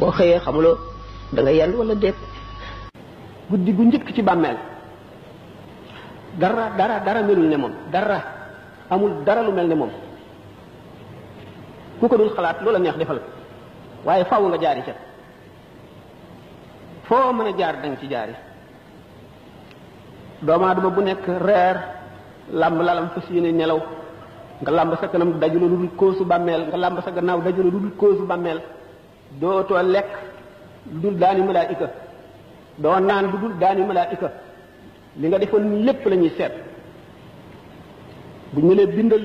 boo xëyee xamuloo da nga yenn wala déet guddi gu njëkk ci bàmmeel dara dara dara melul ne moom dara amul dara lu mel ne moom ku ko dul xalaat loola neex defal waaye faaw nga jaari ca foo mën a jaar danga ci jaari doomu aadama bu nekk reer làmb lalam fas yéene nelaw nga làmb sa kanam dajula lu dul koosu bàmmeel nga làmb sa gannaaw dajula lu dul koosu bàmmeel dootoo lekk lu dul daani malaayika doo naan lu dul daani malaayika li nga defoon lépp la ñuy seet bu ñu la bindal